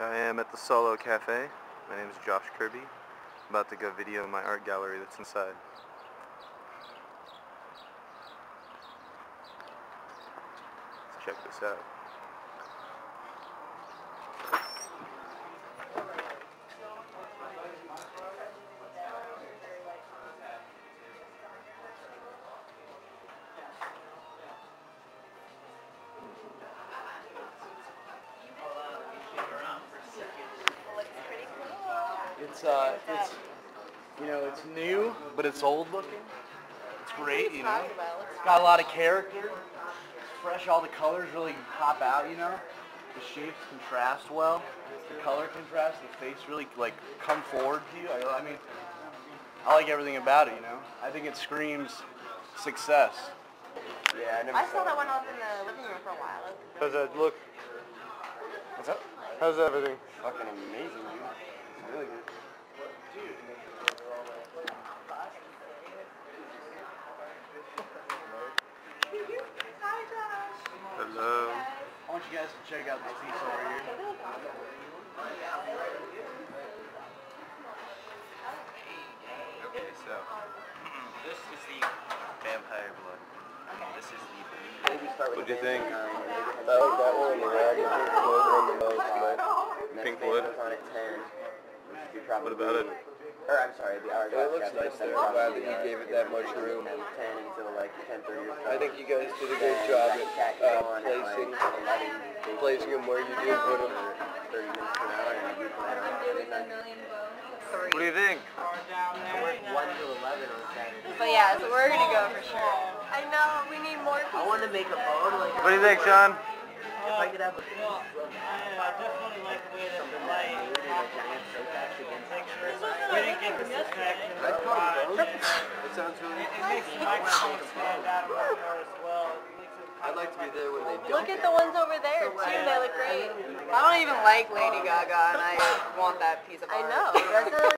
I am at the Solo Cafe. My name is Josh Kirby. I'm about to go video my art gallery that's inside. Let's check this out. It's uh, it's you know, it's new, but it's old looking. It's great, you know. It's got a lot of character. It's fresh. All the colors really pop out, you know. The shapes contrast well. The color contrast. The face really like come forward to you. I, I mean, I like everything about it, you know. I think it screams success. Yeah, I never I saw that one up in the living room for a while. How's it look? What's up? How's everything? Fucking amazing, dude. It's really good. Hello. I want you guys to check out this piece over here. Okay, so this is the vampire blood. This is the Maybe start What do you the think? Bandcamp, and maybe- That was that one, the red, the pink Floyd one the most, but Pink band Floyd? on at 10, which would be. What about it? Or, I'm sorry, the Hourglass It looks nice there. I'm glad that you gave it that much room. 10 until like 10:30 or so. I think you guys did a good Then job that at uh, placing placing them where you did put them. 30 minutes to an hour, and we put out midnight. What do you think? I work 1 till 11. But yeah, so we're gonna go for sure. I know, we need more I want to make a boat, like... What do you think, Sean? If I could have a... Well, I definitely like the way that the light we didn't get the distraction of the watch. That sounds really. It makes the microphone stand out a lot more as well. It makes it I'd like to be there when they Look at the ones over there too, they look great. I don't even like Lady Gaga, and I want that piece of art. I know, that's a